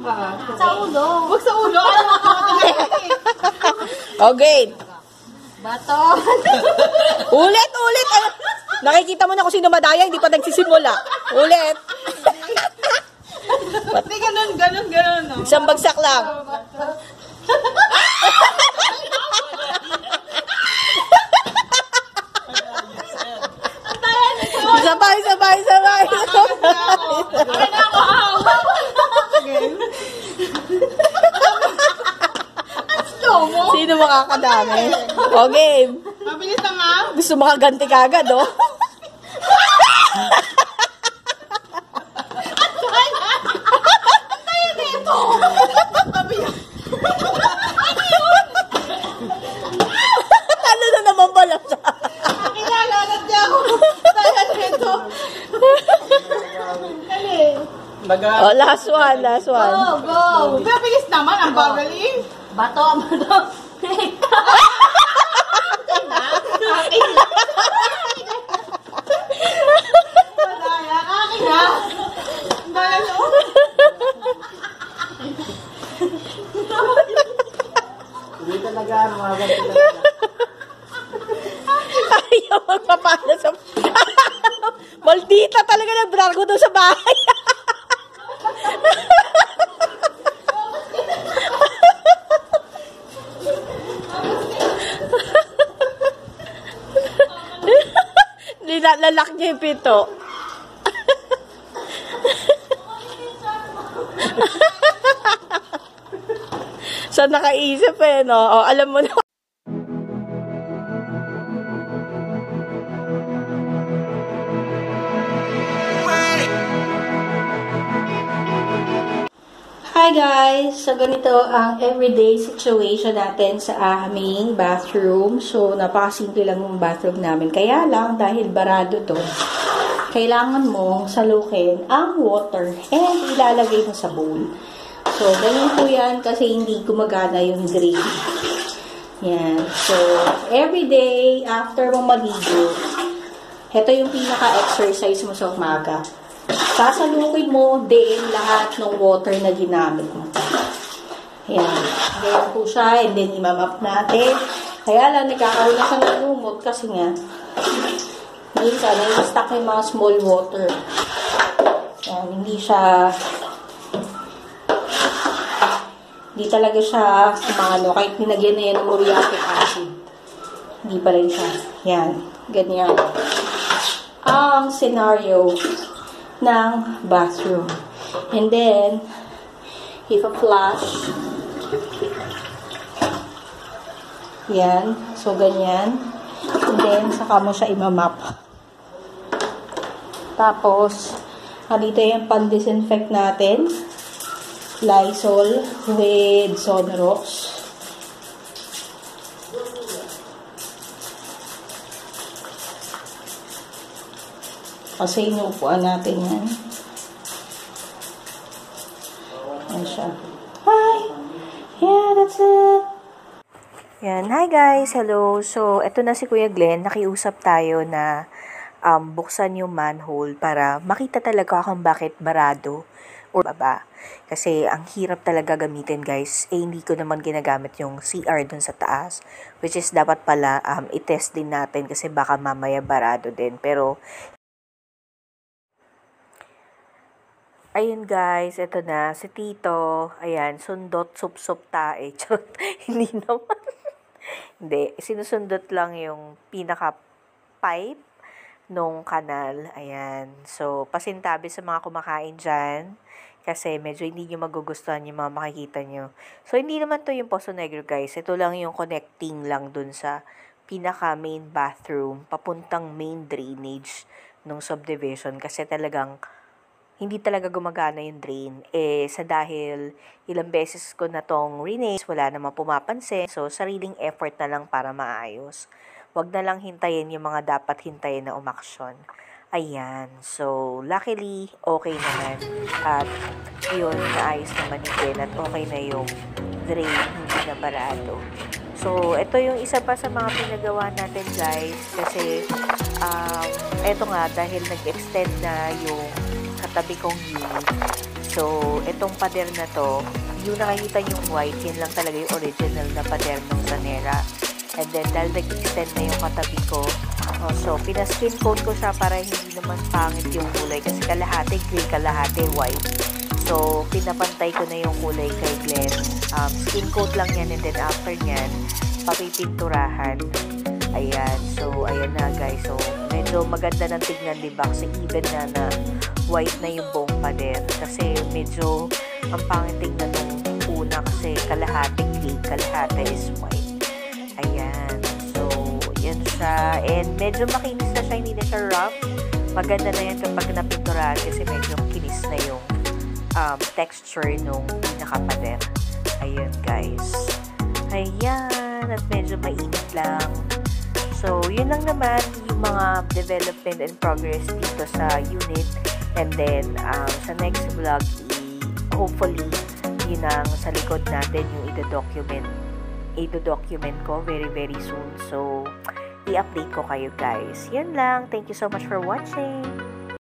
Sa ulo. Huwag sa ulo. Alam mo ako Okay. Bato. Ulit, ulit. Ay, nakikita mo na kung sino madaya, hindi pa nagsisimula. Ulit. Hindi, ganun, ganun, ganun. No? Isang bagsak lang. Sabay, sabay, sabay. Ayan na ako. Slow mo. Sino makakadami? O, game. Mabilis na nga. Gusto makaganti kagad, oh. Ano na naman pala siya? Kinalalat niya ako. Dahil ito. Naga, Oh, last one, last one. Go, go. Mabilis naman. Ang babaling. Bato, bato. Akin na. Dahil, oh. hindi talaga, ganito talaga. Ayaw magpapala sa... Maldita talaga ng brago doon sa bahay. Nilalak niya yung pito. so, nakaisip eh, no? O, alam mo na. Hi guys! So ganito ang everyday situation natin sa aming bathroom. So napakasimple lang yung bathroom namin. Kaya lang dahil barado to, kailangan mo salukin ang water and ilalagay mo sa bowl. So ganyan po yan kasi hindi gumagana yung drain. Yan. So everyday after mo maligo, ito yung pinaka-exercise mo sa umaga sasalukin mo din lahat ng water na ginamit mo. Ayan. Ayan po siya. And then, imamap natin. Kaya lang, nagkakaroon na siya ng lumot kasi nga, minsan, nai-stuck yung mga small water. Ayan, hindi siya, hindi talaga siya, umano, kahit ninagyan na yan ng muriatic acid. Hindi pa rin siya. Yan. Ganyan. Ang scenario ng bathroom. And then, if a flush, yan. So, ganyan. And then, saka mo siya imamap. Tapos, dito yung pan-disinfect natin. Lysol with Sonrox. Kasi inuupuan natin yan. Ayan siya. Hi! Yeah, that's it. Yan. Hi guys! Hello! So, eto na si Kuya Glenn. Nakiusap tayo na um, buksan yung manhole para makita talaga kung bakit barado or baba. Kasi ang hirap talaga gamitin guys. Eh, hindi ko naman ginagamit yung CR dun sa taas. Which is dapat pala um, i-test din natin kasi baka mamaya barado din. Pero Ayun guys, ito na, si Tito, ayan, sundot, sup-sup tae. Charot, hindi naman. hindi, sinusundot lang yung pinaka-pipe nung kanal. Ayan, so, pasintabi sa mga kumakain dyan. Kasi medyo hindi nyo magugustuhan yung mga makikita nyo. So, hindi naman to yung Poso Negro guys. Ito lang yung connecting lang dun sa pinaka main bathroom, papuntang main drainage nung subdivision. Kasi talagang hindi talaga gumagana yung drain. Eh, sa dahil ilang beses ko na tong rename, wala namang pumapansin. So, sariling effort na lang para maayos. Huwag na lang hintayin yung mga dapat hintayin na umaksyon. Ayan. So, luckily, okay naman. At, yun, naayos naman ni Gwen at okay na yung drain, hindi na barado. So, ito yung isa pa sa mga pinagawa natin, guys. Kasi, um, eto nga, dahil nag-extend na yung katabi kong unit. So, itong pader na to, yung nakikita yung white, yun lang talaga yung original na pader ng Sanera. And then, dahil nag-extend na yung katabi ko, oh, so, pinaskin coat ko siya para hindi naman pangit yung kulay. Kasi kalahati gray, kalahati white. So, pinapantay ko na yung kulay kay Glenn. Um, skin coat lang yan and then after nyan, papipinturahan. Ayan. So, ayan na guys. So, medyo maganda ng tignan, di ba? Kasi even na na white na yung buong pader. Kasi medyo ang pangit tignan nung una kasi kalahati gray, kalahati is white. Ayan. So, yan siya. And medyo makinis na siya, hindi na siya rough. Maganda na yan kapag napinturahan kasi medyo kinis na yung um, texture nung pinakapader. Ayun, guys. Ayan. At medyo mainit lang. So, yun lang naman yung mga development and progress dito sa unit. And then, um, sa next vlog, hopefully, yun ang sa likod natin yung ito-document ito-document ko very, very soon. So, i-update ko kayo guys. Yun lang. Thank you so much for watching.